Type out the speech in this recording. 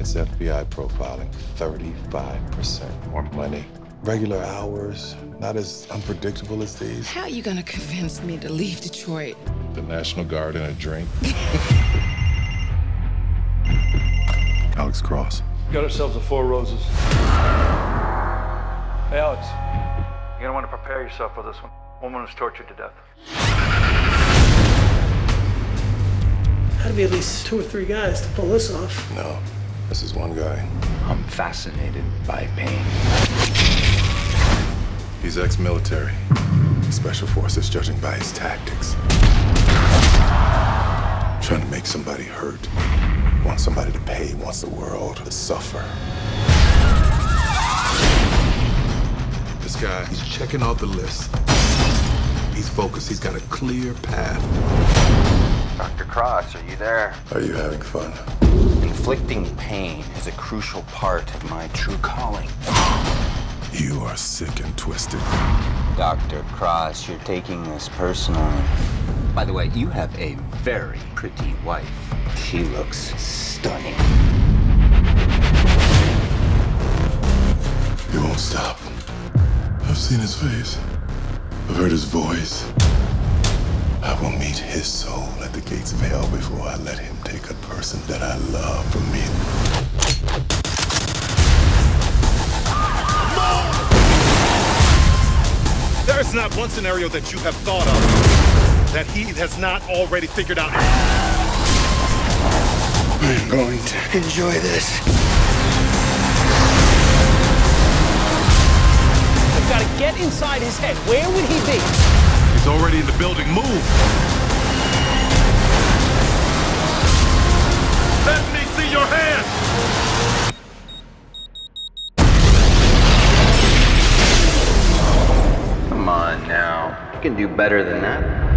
It's FBI profiling. 35% more money. Regular hours, not as unpredictable as these. How are you gonna convince me to leave Detroit? The National Guard and a drink. Alex Cross. Got ourselves a Four Roses. Hey, Alex. You're gonna want to prepare yourself for this one. Woman was tortured to death. Had to be at least two or three guys to pull this off. No, this is one guy. I'm fascinated by pain. He's ex-military. Special forces, judging by his tactics. Trying to make somebody hurt. Wants somebody to pay, wants the world to suffer. This guy, he's checking out the list. He's focused, he's got a clear path. Dr. Cross, are you there? Are you having fun? Inflicting pain is a crucial part of my true calling. You are sick and twisted. Dr. Cross, you're taking this personally. By the way, you have a very pretty wife. She looks stunning. He won't stop. I've seen his face. I've heard his voice. I will meet his soul at the gates of hell before I let him take a person that I love from me. There is not one scenario that you have thought of that he has not already figured out. I'm going to enjoy this. I've got to get inside his head. Where would he be? Already in the building. Move! Let me see your hands! Come on now. You can do better than that.